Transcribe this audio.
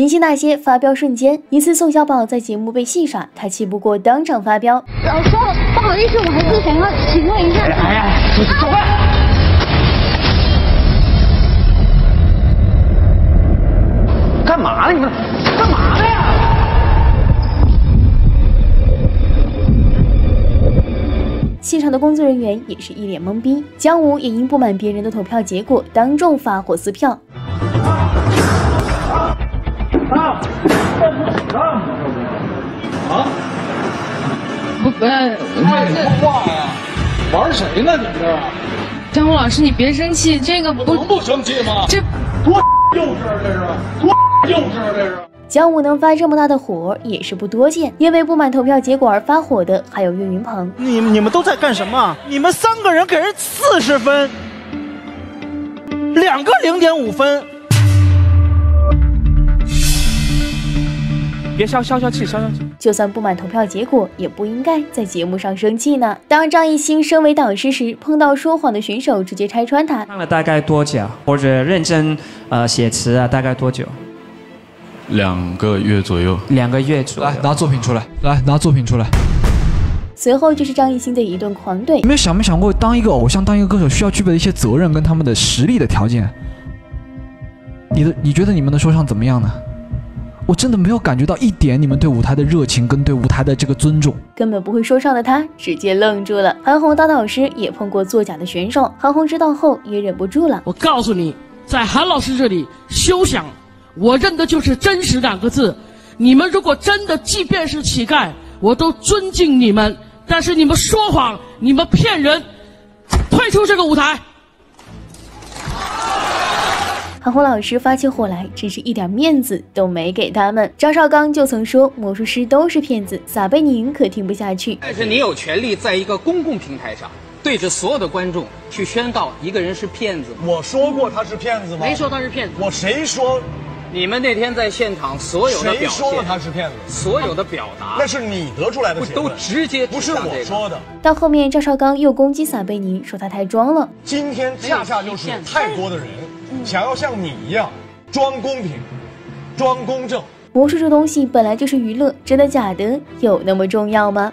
明星那些发飙瞬间，一次宋小宝在节目被戏耍，他气不过当场发飙。老说，不好意思，我还是想要请问一下。哎呀，走开！干嘛呢？你们干嘛呢呀？现场的工作人员也是一脸懵逼。姜武也因不满别人的投票结果，当众发火撕票。不不，爱什么话呀？玩谁呢？你们这？姜武老师，你别生气，这个不能不生气吗？这多幼稚啊！这是多幼稚啊！这是。姜武能发这么大的火也是不多见，因为不满投票结果而发火的还有岳云鹏。你你们都在干什么？你们三个人给人四十分，两个零点五分。别消消消气，消消气。就算不满投票结果，也不应该在节目上生气呢。当张艺兴身为导师时，碰到说谎的选手，直接拆穿他。看了大概多久？或者认真呃写词啊？大概多久？两个月左右。两个月左右。来拿作品出来，来拿作品出来。随后就是张艺兴的一顿狂怼。你们想没想过，当一个偶像，当一个歌手，需要具备的一些责任跟他们的实力的条件？你的你觉得你们的说唱怎么样呢？我真的没有感觉到一点你们对舞台的热情跟对舞台的这个尊重，根本不会说唱的他直接愣住了。韩红当导师也碰过作假的选手，韩红知道后也忍不住了。我告诉你，在韩老师这里休想，我认的就是真实两个字。你们如果真的即便是乞丐，我都尊敬你们。但是你们说谎，你们骗人，退出这个舞台。韩红老师发起火来，真是一点面子都没给他们。张绍刚就曾说魔术师都是骗子，撒贝宁可听不下去。但是你有权利在一个公共平台上，对着所有的观众去宣告一个人是骗子。我说过他是骗子吗？没说他是骗子。我谁说？你们那天在现场所有的表现，谁说了他是骗子？所有的表达，那是你得出来的结论，都直接不是我说的。到后面，赵绍刚又攻击撒贝宁，说他太装了。今天恰恰就是有太多的人想要像你一样。装公平，装公正。魔术这东西本来就是娱乐，真的假的有那么重要吗？